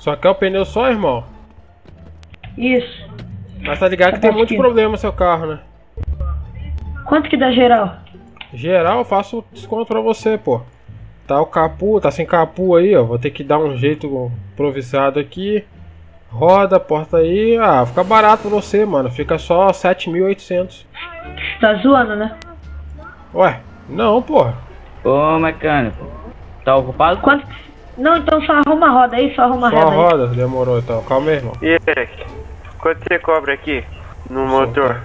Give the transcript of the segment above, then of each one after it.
Só quer o pneu só, irmão? Isso. Mas tá ligado que tem muito problema no seu carro, né? Quanto que dá geral? Geral, eu faço desconto pra você, pô. Tá o capu, tá sem capu aí, ó. Vou ter que dar um jeito improvisado aqui. Roda, porta aí. Ah, fica barato pra você, mano. Fica só 7.800. Tá zoando, né? Ué, não, porra. Ô, mecânico. Tá ocupado? Quanto? Não, então só arruma a roda aí, só arruma a Só a roda aí. roda, demorou então. Calma aí, irmão. E aí, quanto você cobra aqui no motor?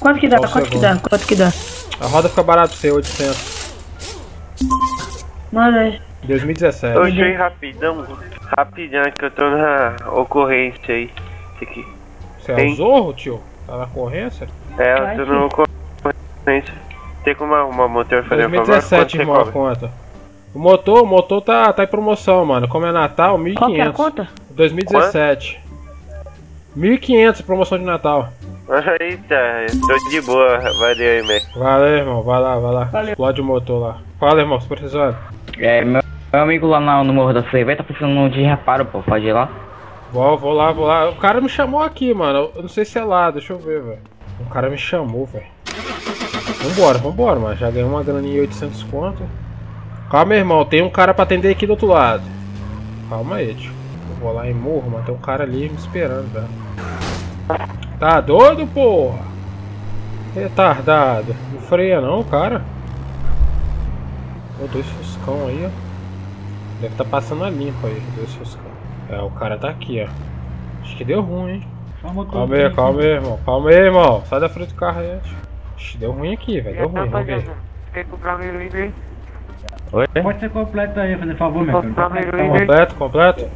Quanto que dá? Só um Quanto que dá? Quanto que dá? A roda fica barata pra você, 800. Manda aí. 2017. Ô, deixa eu ir rapidão, rapidão que eu tô na ocorrência aí. Isso aqui. Você é o Zorro, tio? Tá na ocorrência? É, eu tô na ocorrência. Tem como arrumar o motor fazer um favor? 2017, Quanto você irmão, a conta. O motor, o motor tá, tá em promoção, mano. Como é Natal, Qual que é a 1.500. conta? 2017. 1.500 promoção de Natal. Eita, tô de boa. Valeu aí, Mac. Valeu, irmão. Vai lá, vai lá. Valeu. Explode o motor lá. Fala, irmão, se precisando. É, meu, meu amigo lá na- no Morro da Cerveja tá precisando de reparo, pô. Pode ir lá? Vou, vou lá, vou lá. O cara me chamou aqui, mano. Eu não sei se é lá, deixa eu ver, velho. O cara me chamou, velho. Vambora, vambora, mano. Já ganhei uma graninha de 800 conto. Calma, irmão. Tem um cara pra atender aqui do outro lado. Calma aí, tio. Eu vou lá em morro, mas tem um cara ali me esperando, velho. Tá doido, porra? Retardado. Não freia não, cara. Pô, dois fuscão aí, ó. Deve tá passando a limpa aí, dois fuscão. É, o cara tá aqui, ó. Acho que deu ruim, hein? Calma aí, calma aí, irmão. Calma aí, irmão. Sai da frente do carro aí. tio. Ixi, deu ruim aqui, velho. Deu ruim, vamos ver. Oi? Pode ser completo aí, fazer favor, meu filho. Completo, completo.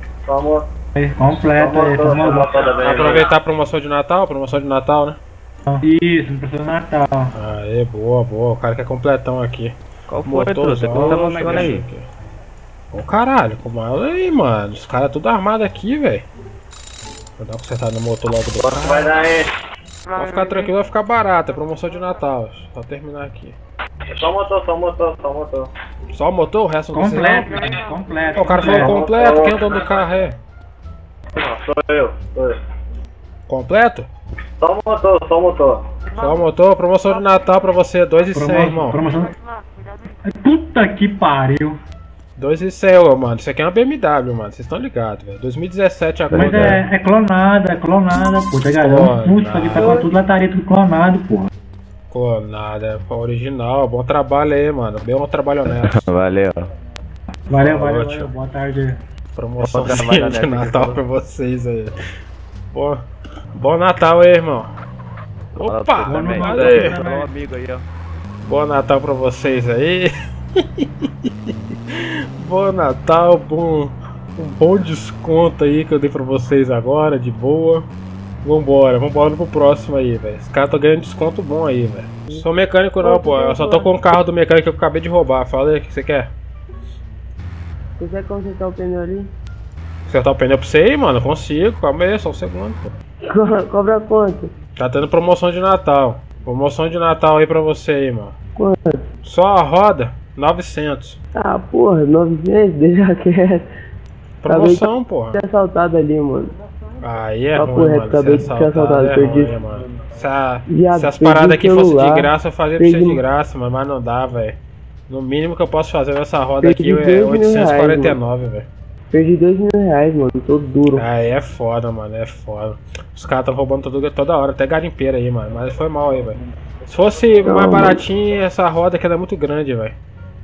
Completo aí. Aproveitar a promoção de Natal, promoção de Natal, né? Isso, não precisa Natal. Aê, boa, boa. O cara quer completão aqui. Qual foi? Motorzão, Qual tá negócio aí? Ô caralho, como é aí, mano? Os caras tudo armado aqui, velho. Vou dar uma consertada no motor logo do carro. Vai dar aí. Pode ficar tranquilo, vai ficar barato. É promoção de Natal. Só terminar aqui. Só motor, só motor, só motor. Só o motor, o resto não Completo, não? né? completo. O cara falou completo, quem é o dono do carro é? Sou eu, sou eu. Completo? Só motor, só motor. Só o motor, promoção de Natal pra você, 2 e 100, irmão. Promoção. Puta que pariu. 2 e 100, ô, mano. Isso aqui é uma BMW, mano. Vocês estão ligados, velho. 2017 agora. Mas é, é clonada, é clonada, pô. Tá ligado? É um tá com tudo lataria, tudo clonado, pô. Clonada, é original. Bom trabalho aí, mano. Bem um trabalho honesto. Valeu. Valeu, valeu, Ótimo. valeu. Boa tarde. Promoção Bom de honesto, Natal pra vocês aí. Bom, bom Natal aí, irmão. Opa, também. valeu. Falou um amigo aí, ó. Bom Natal pra vocês aí. bom Natal, bom, um bom desconto aí que eu dei pra vocês agora, de boa. Vambora, vambora pro próximo aí, velho. Os caras tão ganhando desconto bom aí, velho. Sou mecânico não, pô. Eu só tô com o carro do mecânico que eu acabei de roubar. Fala aí, o que você quer? Consegue consertar o pneu ali? Acertar o pneu pra você aí, mano? Consigo, calma aí, só um segundo, pô. Co- Cobra quanto? Tá tendo promoção de Natal. Promoção de Natal aí pra você aí, mano. Quanto? Só a roda, 900. Ah, porra, 900, deixa quieto. Promoção, porra. Fui assaltado ali, mano. Aí é Papo ruim, reto, mano. acabei ser de ser assaltado, é perdi- ruim, mano. Se, a- se as paradas aqui fossem de graça, eu fazia pra você perdi- de graça, mas, mas não dá, velho. No mínimo que eu posso fazer nessa roda Perdi aqui é dois mil reais, 849, velho. Perdi dois mil reais, mano, tô duro. Aí é foda, mano, é foda. Os caras tão roubando todo, toda hora, até garimpeira aí, mano. Mas foi mal aí, velho. Se fosse Não, mais baratinho, essa roda aqui ela é muito grande, velho.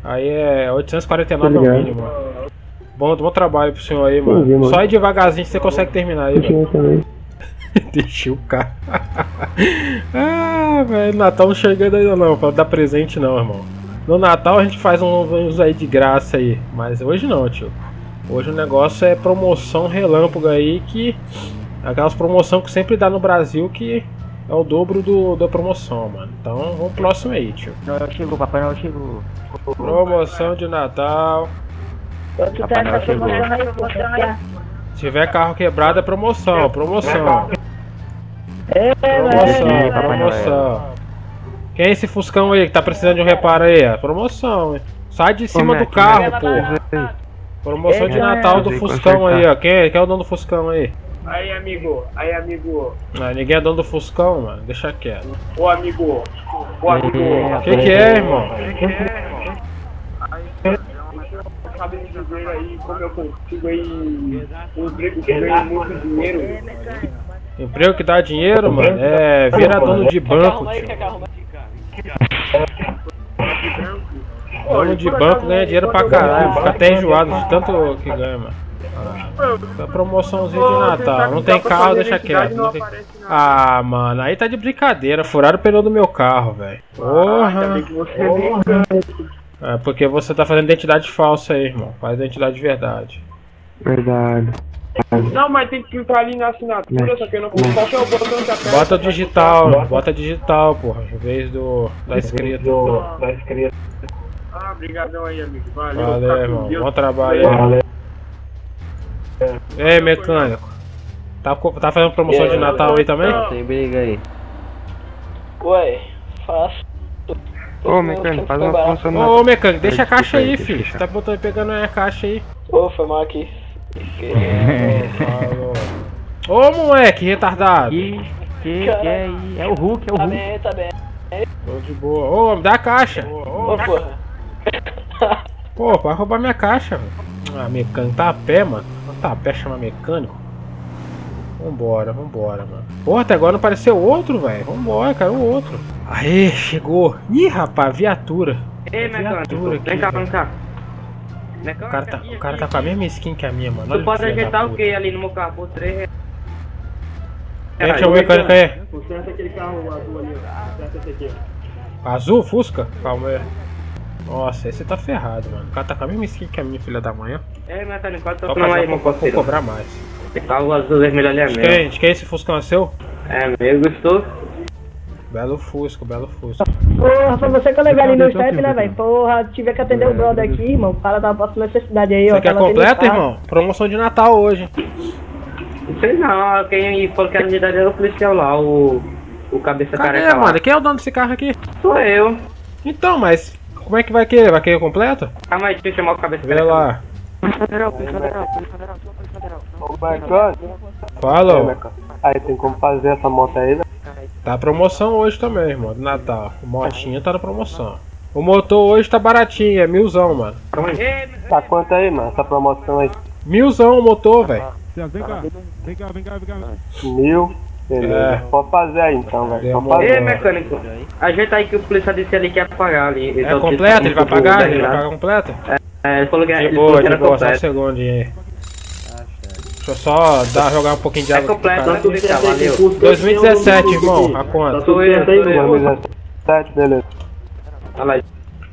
Aí é 849 é o Tá mínimo. Bom, bom trabalho pro senhor aí, mano. Entendi, mano. Só ir devagarzinho que você consegue terminar aí, velho. Também. Deixei o carro. ah, velho, Natal não chegando ainda não, pra dar presente não, irmão. No Natal a gente faz uns aí de graça aí, mas hoje não, tio. Hoje o negócio é promoção relâmpago aí que. Aquelas promoções que sempre dá no Brasil que é o dobro do, da promoção, mano. Então vamos pro próximo aí, tio. Noel chegou, Papai Noel chegou. Promoção de Natal. Tá Papai Noel essa chegou. promoção aí? Promoção aí? Se tiver carro quebrado é promoção, promoção. É, Promoção, velho. Papai promoção. Quem é esse Fuscão aí que tá precisando de um reparo aí? É promoção, hein? Sai de cima do carro, porra. Promoção de É, Natal do Fuscão aí, ó. Quem é, quem é o dono do Fuscão aí? Aí, amigo. Aí, amigo. Ah, ninguém é dono do Fuscão, mano. Deixa quieto. Ô, amigo. Ô, amigo. O que, que é, irmão? Sabe me dizer aí como eu consigo aí um emprego que ganha muito dinheiro? Emprego que dá dinheiro, mano. É, vira dono de banco, tio. Dono de banco ganha dinheiro pra caralho. Fica até enjoado de tanto que ganha, mano. Ah, promoçãozinha de Natal. Não tem carro, deixa quieto. Não tem... Ah, mano, aí tá de brincadeira. Furaram o pneu do meu carro, velho. Porra. É porque você tá fazendo identidade falsa aí, irmão. Faz identidade de verdade. Verdade. Não, mas tem que clicar ali na assinatura, só que eu não vou. É o botão que aperta? Bota digital, bota digital, porra, em vez do da escrita. Ah, obrigadão aí, amigo. Valeu. Valeu, irmão. Bom trabalho aí. Ei, mecânico. Tá, tá fazendo promoção de Natal aí também? Tem briga aí. Ué, faço. Ô, mecânico, faz uma função na... Ô, mecânico, deixa a caixa aí, filho. Você tá botando pegando a caixa aí. Ô, foi mal aqui. Falou. Ô, moleque, retardado. Que, que, que é aí? É o Hulk, é o Tá Hulk. bem, tá bem. Tô de boa. Ô, me dá a caixa. Ô, porra. Pô, vai roubar minha caixa. Ah, mecânico tá a pé, mano. Tá a pé, chama mecânico. Vambora, vambora, mano. Porra, até agora não apareceu outro, velho. Vambora, cara, o outro. Aê, chegou. Ih, rapaz, viatura. Ei, Viatura aqui, vem cá, vem cá. O cara, tá, o cara tá com a mesma skin que a minha, mano. Tu Olha pode ajeitar o que ali no meu carro por 3 reais? Quem que é o mecânico aí? Aquele carro azul ali, ó. Aqui. Azul, Fusca? Calma aí. Nossa, esse tá ferrado, mano. O cara tá com a mesma skin que a minha, filha da manhã. Ei, mecânico, qual é teu pra nome aí, vou parceiro? cobrar mais. Esse carro azul vermelho ali é meu. quem, de quem esse Fuscão é seu? É meu, gostou? Belo Fusca, belo Fusca. Porra, foi você que eu levei ali no step, né, velho? Porra, tive que atender o brother aqui, irmão. O cara tava passando necessidade aí, ó. Você quer completo, irmão? Promoção de Natal hoje. Não sei não, quem falou que era de idade era o policial lá, o. O cabeça Cadê, careca mano? Quem é o dono desse carro aqui? Sou eu. Então, mas como é que vai querer? Vai querer completo? Calma aí, deixa eu chamar o cabeça Vê lá. Ô. Fala. Aí, tem como fazer essa moto aí, velho? Tá promoção hoje também, irmão, do Natal. O motinha tá na promoção. O motor hoje tá baratinho, é milzão, mano. Tá quanto aí, mano, essa promoção aí? Milzão o motor, velho. Mil? Beleza. É. Pode fazer aí então, velho. Pode fazer. Ei, mecânico, ajeita aí que o policial disse ali que ia pagar ali. Ele É completo? Ele vai pagar? Ele vai né? pagar completo? É, ele falou que, De ele boa, de era boa, só um segundinho aí. Deixa eu só dar, jogar um pouquinho de É água pro completo, cara. né, policial? Valeu. 2017, irmão, a conta. Sou eu, sou eu. 2017, beleza. Olha lá,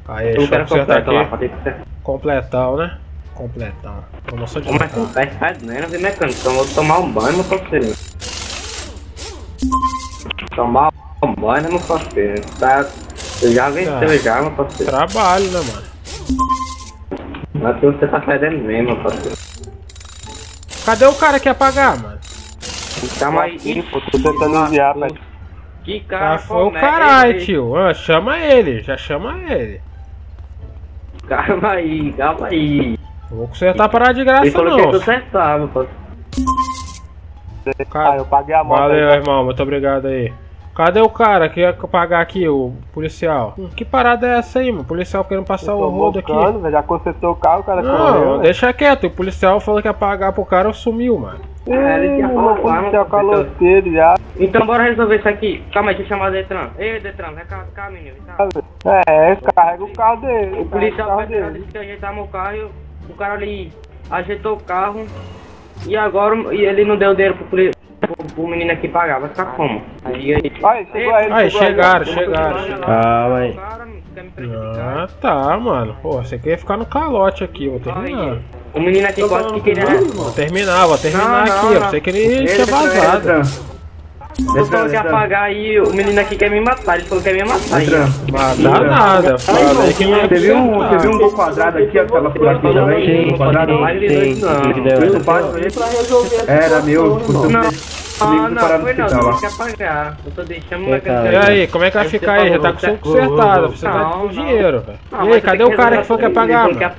Aí, eu deixa eu consertar completo lá, aqui. pra ter que ser. Completão, né? Completão. Promoção de Como é que tá errado, né? Não vi mecânico, então vou tomar um banho, meu parceiro. Tomar banho, meu parceiro. Tá... Eu já venceu Tá. já, meu parceiro. Trabalho, né, mano? Mas tu você tá fedendo mesmo, meu parceiro. Cadê o cara que ia pagar, mano? Calma aí. Pô, tô tentando enviar, velho. Que cara, Ah, foi o né? caralho, tio. Ah, chama ele, já chama ele. Calma aí, calma aí. Não vou consertar parada de Ele graça, falou que ia não. consertar, meu parceiro. Ah, Cara, eu paguei a moto valeu, aí. irmão. Muito obrigado aí. Cadê o cara que ia pagar aqui, o policial? Hum, Que parada é essa aí, mano? O policial querendo passar o rodo aqui. velho. Já consertou o carro, o cara Não, correu. velho. deixa quieto. O policial falou que ia pagar pro cara, sumiu, mano. É, ele tinha meu falado policial mano, caloteiro já. Então bora resolver isso aqui. Calma aí, deixa eu chamar o Detran. Ei, Detran, vem cá, cá, menino. Cá. É, carrega o carro dele. O policial o federal dele. disse que ia ajeitar meu carro e o cara ali ajeitou o carro e agora e ele não deu dinheiro pro, poli- pro, pro menino aqui pagar. Vai ficar como? Aí, aí. Aí, chegou aí, Aí, chegou chegaram, aí. chegaram. Calma aí. Me? Ah, tá, mano. Pô, você quer ficar no calote aqui, vou terminar. Aí, o menino aqui quase que queria. Vou terminar, vou terminar Não, não, aqui. Eu não. pensei que ele tinha vazado. Eu falou que ia pagar aí, o menino aqui quer me matar, ele falou que quer me matar aí. Mas dá nada. Falei que ia Teve um, teve um gol quadrado aqui, ó, que tava por aqui também. Quadrado. Mais de dois não. Né? Era meu, Não. Ah, não, foi não, hospital lá. não quer pagar. Eu tô deixando uma E aí, como é que vai Aí você ficar aí? Já tá com o som você- consertado, Não, do não. dinheiro, velho. E aí, você cadê tem o cara que falou que ia isso aí, pagar, ele mano?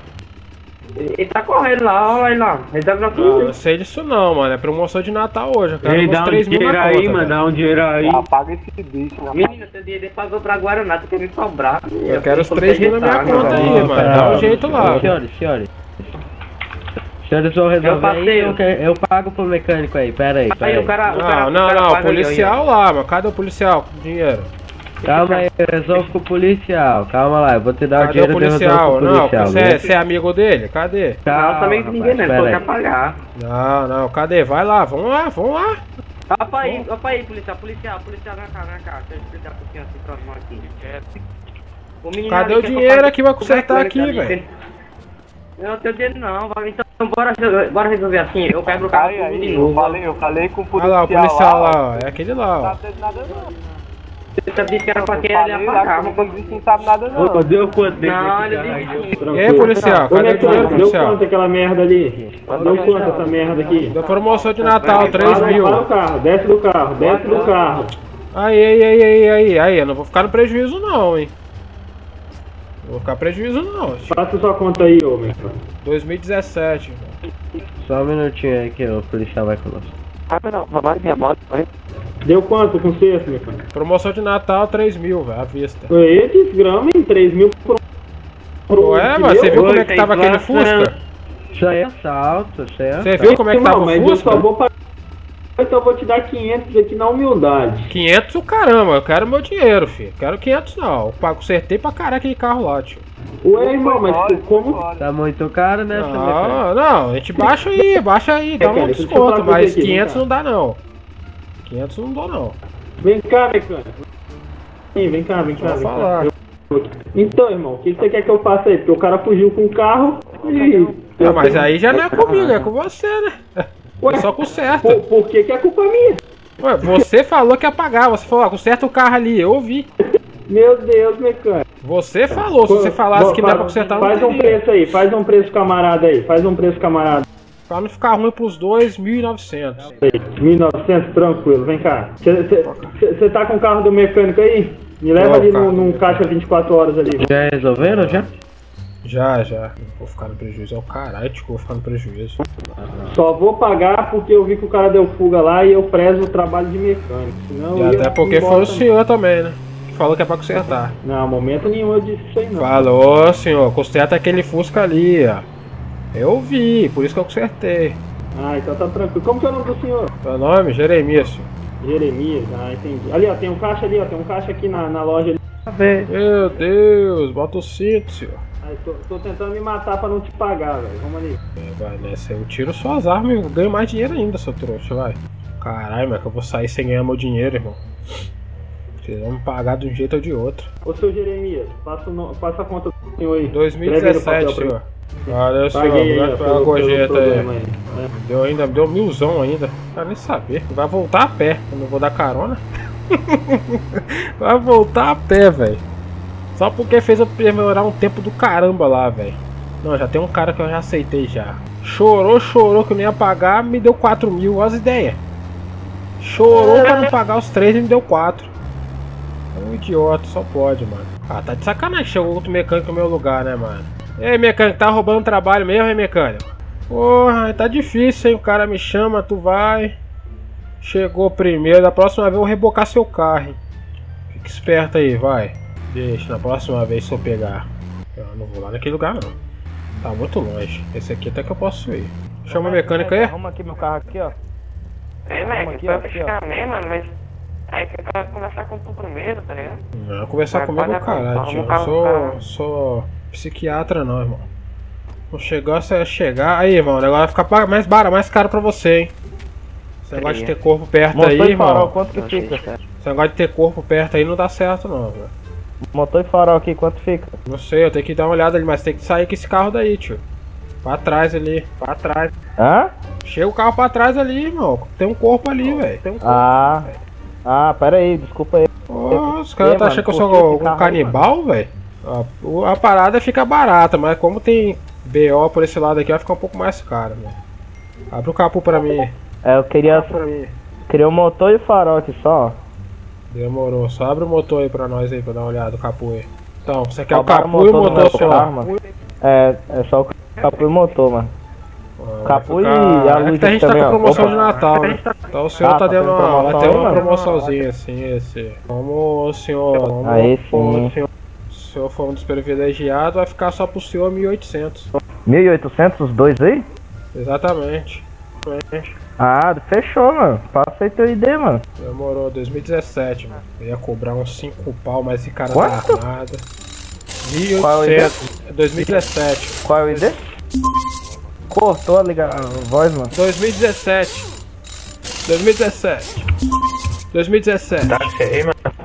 Ele, ele tá correndo lá, olha ele lá. Ele tá Ah, não sei disso não, mano. É promoção de Natal hoje. Eu Ei, uns dá um 3 mil dinheiro na aí, conta, mano, velho. dá um dinheiro aí. Apaga esse bicho, né? Menina, teu dinheiro ele pagou pra Guaraná, tu quer me cobrar. Eu quero os 3 mil na minha conta aí, mano. Dá um jeito lá. Senhores, senhores. Senhores vão resolver Eu aí, eu, pago pro mecânico aí, pera aí, pera Aí aí. o cara. o cara- Não, o não, cara não. aí, Policial lá, mano. Cadê o policial com dinheiro? Calma aí, eu resolvo com o policial, calma lá, eu vou te dar o Cadê o dinheiro resolvo policial? o Não, policial. você é, você é amigo dele? Cadê? Não, Calma, também ninguém pera só quer pagar. Não, não. Cadê? Vai lá. Vamos lá, vamos lá. Opa aí, opa aí, policial, policial, policial, vem cá, vem cá. Deixa eu explicar pro senhor assim, próximo aqui. O menino Cadê o quer dinheiro aqui? Vai consertar o aqui, velho. Eu não tenho dinheiro não, então bora, bora resolver assim, eu quebro o carro Aí, tudo aí, de eu novo. falei, eu falei com o Olha policial lá, o policial lá, ó. É aquele lá, Não ó. sabe nada não. Você disse que era pra Eu quem ele ia falei lá pagar, que mas o bicho não sabe nada não. Ô, deu quanto desse Não, ele disse E aí, policial? Cadê o dinheiro, Deu policial? quanto aquela merda ali? Deu quanto essa merda aqui? Da promoção de Natal, 3 mil. Para o carro, desce do carro, desce do carro. Aí, aí, aí, aí, aí, aí. Eu não vou ficar no prejuízo, não, hein. Não vou ficar prejuízo, não. Passa sua conta aí, homem. 2017, velho. Só um minutinho aí que o policial vai conosco. Deu quanto com sexto, meu cara? Promoção de Natal, 3 mil, velho, à vista. Ê, desgrama, hein? 3 mil por um Ué, mas você viu como é que tava aquele Fusca? Isso aí é assalto, isso aí é Você viu como é que tava Não, o mas eu só Fusca? vou pagar. Então eu vou te dar 500 aqui na humildade. 500 o caramba, eu quero meu dinheiro, filho. Quero 500 não. Eu pago- consertei pra caralho aquele carro lá, tio. Ué, irmão, mas Pode, como. Tá muito caro, né? Não, não, a gente baixa aí, baixa aí, dá É, um cara, eu desconto, mas aqui, vem 500 cá. não dá não. 500 não dá não. Vem cá, mecânico. Sim, vem cá, vem cá. Vou vem cá. falar. Então, irmão, o que que você quer que eu faça aí? Porque o cara fugiu com o carro e. Ah, mas aí já não é comigo, é com você, né? Ué, Eu só conserto. por, por que, que é culpa minha? Ué, você falou que ia pagar, você falou, ah, conserta o carro ali, eu ouvi. Meu Deus, mecânico. Você falou, se você falasse que é pra consertar, Faz um preço aí, faz um preço camarada aí, faz um preço camarada. Pra não ficar ruim pros dois, 1.900. aí. 1.900, tranquilo, vem cá. Você tá com o carro do mecânico aí? Me leva Tô, ali num caixa 24 horas ali. Já resolveram, já? Já, já. Não vou ficar no prejuízo. É o caralho, eu vou ficar no prejuízo. Só vou pagar porque eu vi que o cara deu fuga lá e eu prezo o trabalho de mecânico. Senão E até porque foi o também. senhor também, né? Que falou que é pra consertar. Não, momento nenhum eu disse isso aí não. Falou, senhor, conserta aquele Fusca ali, ó. Eu vi, por isso que eu consertei. Ah, então tá tranquilo. Como que é o nome do senhor? Meu nome? Jeremias, senhor. Jeremias, ah, entendi. Ali, ó, tem um caixa ali, ó, tem um caixa aqui na, na loja ali. Meu Deus, bota o cinto, senhor. Ah, tô, tô tentando me matar pra não te pagar, velho. Vamos ali. É, vai nessa, eu tiro suas armas e ganho mais dinheiro ainda, seu trouxa, vai. Caralho, mas que eu vou sair sem ganhar meu dinheiro, irmão. Vocês vão me pagar de um jeito ou de outro. Ô, seu Jeremias, passa, no- passa a conta do senhor aí. Escreve aí no 2017, papel pra senhor. Valeu, senhor. Aí, Obrigado pela gorjeta aí. aí. É. Deu ainda, deu milzão ainda. Quero nem saber. Vai voltar a pé. Eu não vou dar carona. Vai voltar a pé, velho. Só porque fez eu demorar um tempo do caramba lá, velho. Não, já tem um cara que eu já aceitei já. Chorou, chorou que eu não ia pagar, me deu 4 mil, olha as ideias. Chorou pra não pagar os 3 e me deu 4. É um idiota, só pode, mano. Ah, tá de sacanagem, chegou outro mecânico no meu lugar, né, mano? Ei, mecânico, tá roubando trabalho mesmo, hein, mecânico? Porra, tá difícil, hein? O cara me chama, tu vai. Chegou primeiro, da próxima vez eu vou rebocar seu carro, hein? Fica esperto aí, vai. Deixa, na próxima vez se eu pegar. Eu não vou lá naquele lugar não. Tá muito longe. Esse aqui até que eu posso ir. Chama o mecânico aí. Arruma aqui meu carro aqui, ó. É, velho, aqui, pra aqui, ó. ficar mesmo, mano, mas. Aí quero conversar com tu primeiro, tá ligado? Não, conversar comigo, pode caralho, apontar, tio. Eu sou, sou psiquiatra não, irmão. O negócio é chegar. Aí, irmão, o negócio vai ficar mais barato, mais caro pra você, hein? Esse negócio de ter corpo perto Motor aí, e farol, irmão. quanto que fica? Esse negócio de ter corpo perto aí não dá certo não, velho. Motor e farol aqui, quanto fica? Não sei, eu tenho que dar uma olhada ali, mas tem que sair com esse carro daí, tio. Pra trás ali, pra trás. Hã? Chega o carro pra trás ali, irmão. Tem um corpo ali, velho. Tem um corpo. Ah. Ah, pera aí, desculpa aí. Pô, os caras tá mano, achando que eu sou um aí, canibal, velho? A, a parada fica barata, mas como tem BO por esse lado aqui, vai ficar um pouco mais caro, velho. Abre o capô pra mim. É, eu queria, Pra mim. queria o motor e o farol aqui só. Demorou. Só abre o motor aí pra nós aí, pra dar uma olhada, o capô aí. Então, você quer o capô e o motor meu só? carro, mano. É, é só o Capô e motor, mano. Ah, Capô vai e ficar- a é luz que a gente tá também, com ó. promoção Opa. de Natal, né? Então o senhor Ah, tá tá dando uma, vai ter uma promoçãozinha assim, esse. Como o senhor. Como Aí como sim. o senhor, se o senhor for um dos privilegiados, vai ficar só pro senhor 1.800. 1.800 os dois aí? Exatamente. Ah, fechou, mano. Passa aí teu ID, mano. Demorou, 2017, mano. Eu ia cobrar uns 5 pau, mas esse cara Quanto? tá armado. Qual é o 1.800. É 2017. Qual é o ID? Cortou a liga... a voz, mano. 2017. 2017. 2017. Tá cheio, mano.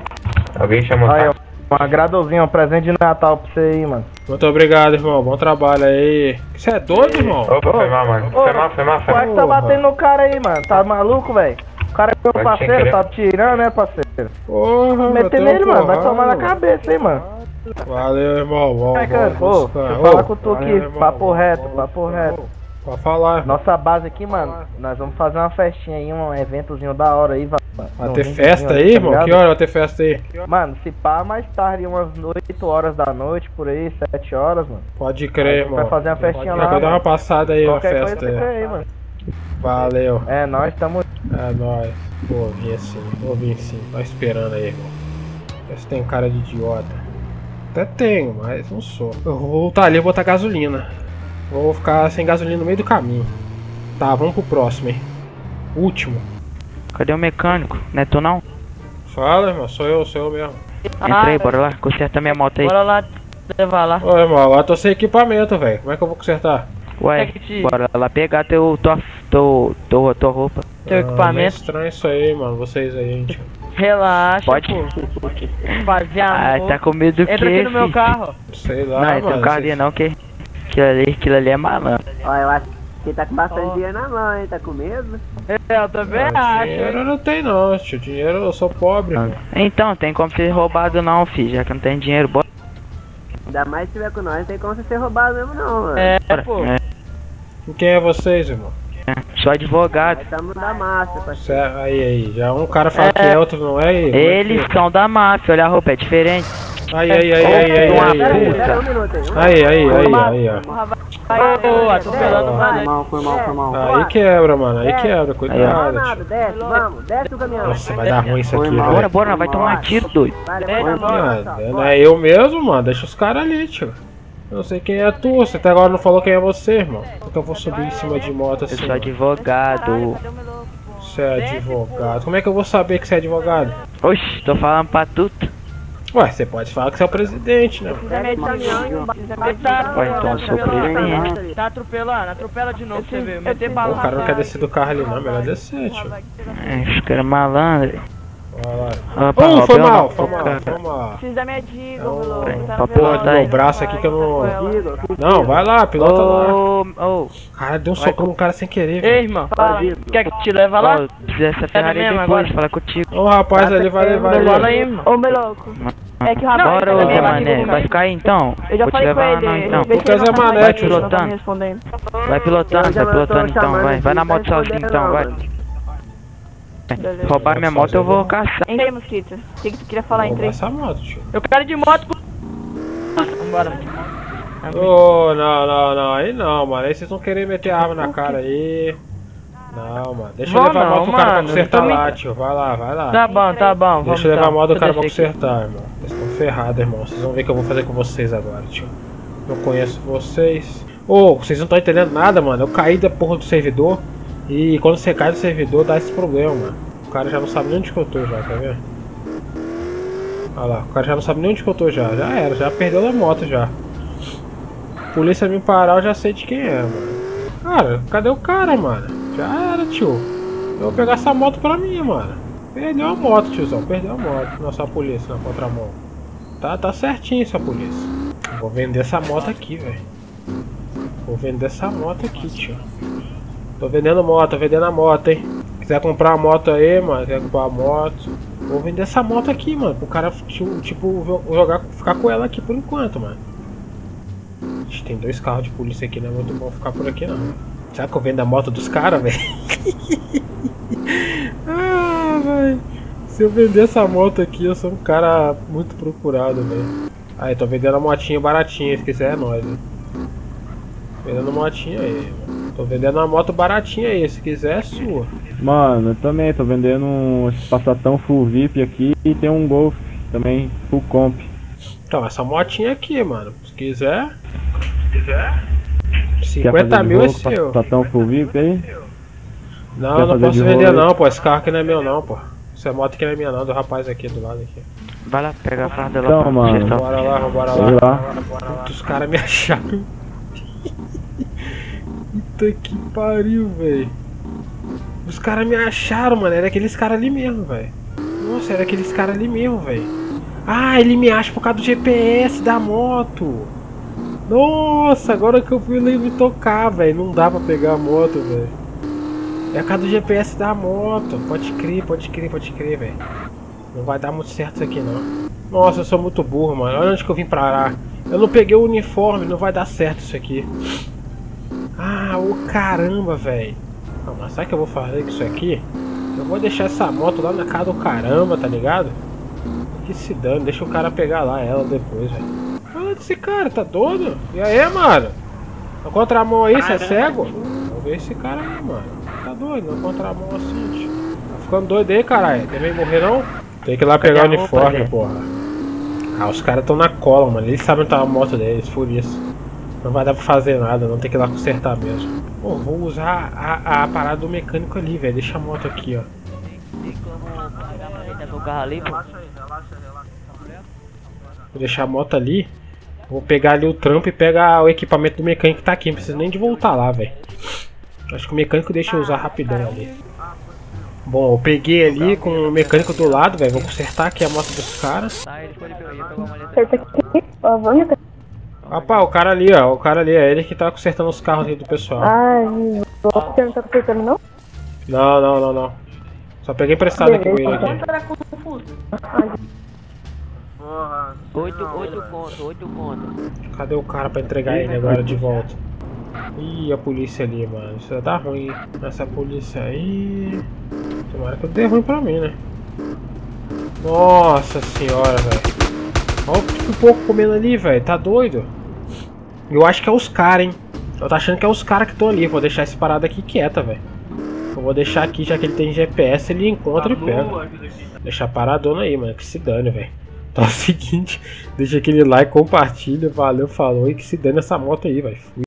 Alguém chamou Aí, ó. Um agradozinho, um presente de Natal pra você aí, mano. Muito obrigado, irmão. Bom trabalho aí. Você é doido, irmão? Opa, foi mal, mano. Foi mal, foi mal, foi Qual é mal. que tá batendo no cara aí, mano? Tá maluco, velho? O cara é meu parceiro, tá tirando, né, parceiro? Porra, Meter nele, uma mano. Vai tomar na cabeça, hein, mano. Valeu, irmão. Vamos, Vai, cara, ô, buscar. deixa eu falar com tu aqui. valeu. Papo reto, papo reto. Pode falar, irmão. Nossa base aqui, mano, nós vamos fazer uma festinha aí, um eventozinho da hora aí, vai. Vai ter festa aí, aí, tá irmão? ligado? Que hora vai ter festa aí? Mano, se pá mais tarde, umas 8 horas da noite, por aí, 7 horas, mano. Pode crer, irmão. Vai fazer uma festinha Pode lá, crer, Dá uma passada aí, uma Qualquer festa coisa aí. aí, mano. Valeu. É, nós estamos. É nóis. Vou vir assim, vou vir sim. Tô esperando aí, irmão. Esse tem cara de idiota. Até tenho, mas não sou. Eu vou voltar ali e botar gasolina. Vou ficar sem gasolina no meio do caminho. Tá, vamos pro próximo, hein. Último. Cadê o mecânico? Não é tu não? Fala, irmão. Sou eu, sou eu mesmo. Entra aí, bora lá. Conserta minha moto aí. Bora lá levar lá. Ô, irmão, agora tô sem equipamento, velho. Como é que eu vou consertar? Ué, que te- bora lá pegar teu, tua, teu, tua, tua roupa. Teu Ah, equipamento. meio estranho isso aí, mano. Vocês aí, gente. Relaxa, Pode? pô. Fazer Ah, tá com medo do Entra quê, aqui no meu carro. Sei lá, Não, mano. tem um carro ali não, que aquilo ali, aquilo ali é malandro. Ó, eu acho que tá com bastante Ó. dinheiro na mão, hein? Tá com medo? É, eu também Ah, acho. dinheiro eu não tenho não, tio. Dinheiro eu sou pobre. Então, tem como ser roubado não, filho, já que não tem dinheiro, bora. Ainda mais se tiver com nós, não tem como ser roubado mesmo, não, mano. É, pô. É, Quem é vocês, irmão? sou advogado. Estamos da massa, parceiro. Aí, aí. Já um cara fala que é, outro não é. é Eles são da máfia, olha a roupa, é diferente. Aí, aí, aí, aí, aí, aí, aí. aí. Aí, aí, aí, aí, ó. Ô, atropelando o mano aí. Mal, foi mal, foi mal. Aí quebra, mano. Aí quebra, cuidado, nada, tio. desce, vamos, desce o caminhão. Nossa, vai dar ruim isso aqui. Bora, velho. bora, nós vai tomar tiro, doido. É, não, bora, bora. é eu mesmo, mano. Deixa os caras ali, tio. Eu não sei quem é tu. Você até agora não falou quem é você, irmão. Porque eu vou subir em cima de moto Eu assim. sou mano. advogado. Você é advogado. Como é que eu vou saber que você é advogado? Oxi, tô falando pra tu. Ué, você pode falar que você é o presidente, né? E Ele tá, Ué, então eu sou presidente. tá atropelando, atropela de novo você ver. Meter bala O cara não quer descer do carro ali, não. Melhor descer, tio. É, os caras malandros. Vai lá. Uh, foi mal, foi mal, foi mal. Precisa da minha dica, Não, meu louco. Tá pra? Porra do Tá meu braço aqui que eu não. Não, vai lá, pilota lá. Ô, ô, Cara, deu um soco no cara sem querer, Ei, irmão. Fala. Quer que te leva lá? precisa dessa Ferrari mesmo depois, agora? falar contigo. Ô, rapaz ali vai levar ele. Ô, meu louco. É que o rapaz Bora, tá ô Zé Mané, vai ficar aí então? Eu já Vou te falei com levar lá ele. não, então. ele Zé vai Mané, tá me Pilotando. respondendo. Vai pilotando, já vai pilotando então, vai. Vai na moto sozinho então, vai. Beleza. Roubar minha moto eu vou caçar. Entra aí, mosquito. O que, que tu queria falar? Aí. essa moto, tio. Eu quero de moto com... Vambora. Ô, não, não, não. Aí não, mano. Aí vocês vão querer meter arma na cara aí. Não, mano. Deixa eu Vou levar a moto não, pro cara pra consertar me- lá, tio. Vai lá, vai lá. Tá bom, tá bom. Deixa eu levar a então. moto do cara pra eu consertar, irmão. Vocês estão ferrados, irmão. Vocês vão ver o que eu vou fazer com vocês agora, tio. Não conheço vocês. Ô, vocês não estão entendendo nada, mano. Eu caí da porra do servidor. E quando você cai do servidor, dá esse problema, mano. O cara já não sabe nem onde que eu tô já, tá vendo? Olha lá, o cara já não sabe nem onde que eu tô já. Já era, já perdeu a moto já. Polícia me parar, eu já sei de quem é, mano. Cara, cadê o cara, mano? Já era, tio. Eu vou pegar essa moto pra mim, mano. Perdeu a moto, tiozão. Perdeu a moto. Nossa polícia na contramão. Tá, tá certinho essa polícia. Vou vender essa moto aqui, velho. Vou vender essa moto aqui, tio. Tô vendendo moto, tô vendendo a moto, hein. Quiser comprar a moto aí, mano. Quiser comprar a moto. Vou vender essa moto aqui, mano. Pro cara, tipo, jogar, ficar com ela aqui por enquanto, mano. Ixi, tem dois carros de polícia aqui, não é muito bom ficar por aqui, não. Será que eu vendo a moto dos caras, velho? ah, velho. Se eu vender essa moto aqui, eu sou um cara muito procurado, velho. Aí, tô vendendo a motinha baratinha, se quiser é nóis, né? Vendendo motinha aí. Tô vendendo uma moto baratinha aí, se quiser é sua. Mano, eu também tô vendendo um passatão full VIP aqui e tem um Golf também full comp. Então, essa motinha aqui, mano. Se quiser. Se quiser. Quer 50 fazer de mil é seu. Passatão full VIP aí? Não, Quer eu não posso de vender não, pô. Esse carro aqui não é meu não, pô. Essa moto aqui não é minha não, do rapaz aqui do lado aqui. Vai lá pegar a farda lá Então, pra mano. Bora lá, bora lá. lá. Puta, os caras me acharam. Puta que pariu, velho. Os caras me acharam, mano. Era aqueles caras ali mesmo, velho. Nossa, era aqueles caras ali mesmo, velho. Ah, ele me acha por causa do GPS da moto. Nossa, agora que eu fui me tocar, velho. Não dá pra pegar a moto, velho. É por causa do GPS da moto. Pode crer, pode crer, pode crer, velho. Não vai dar muito certo isso aqui, não. Nossa, eu sou muito burro, mano. Olha onde que eu vim parar. Eu não peguei o uniforme, não vai dar certo isso aqui. Ah, ô caramba, velho. Ah, mas sabe o que eu vou fazer com isso aqui? Eu vou deixar essa moto lá na casa do caramba, tá ligado? Que se dane, deixa o cara pegar lá ela depois, velho. Olha esse cara, tá doido? E aí, mano? Na contramão aí, você é cego? Vamos ver esse cara aí, mano. Tá doido, na contramão assim, tio. Tá ficando doido aí, caralho. Tem meio morrer não? Tem que ir lá pegar o roupa, uniforme, porra. Ah, os caras tão na cola, mano. Eles sabem onde tá a moto deles, por isso. Não vai dar pra fazer nada, não tem que ir lá consertar mesmo. Pô, vou usar a, a parada do mecânico ali, velho. Deixa a moto aqui, ó. Vou deixar a moto ali. Vou pegar ali o trampo e pegar o equipamento do mecânico que tá aqui. Não precisa nem de voltar lá, velho. Acho que o mecânico deixa eu usar rapidão ali. Bom, eu peguei ali com o mecânico do lado, velho. Vou consertar aqui a moto dos caras. Rapaz, o cara ali, ó. O cara ali é ele que tá consertando os carros ali do pessoal. Ai, você não tá consertando não? Não, não, não, não. Só peguei emprestado aqui com ele aqui. Oito, oito conto, oito conto. Cadê o cara pra entregar ele agora de volta? Ih, a polícia ali, mano. Isso vai dar ruim. Essa polícia aí. Tomara que dê ruim pra mim, né? Nossa senhora, velho. Olha o pouco comendo ali, velho. Tá doido? Eu acho que é os caras, hein? Eu tô achando que é os caras que estão ali. Vou deixar esse parado aqui quieta, velho. Eu vou deixar aqui, já que ele tem GPS, ele encontra e pega. Deixar paradona aí, mano. Que se dane, velho. É o seguinte, deixa aquele like, compartilha, valeu, falou e que se dane essa moto aí, velho. Fui.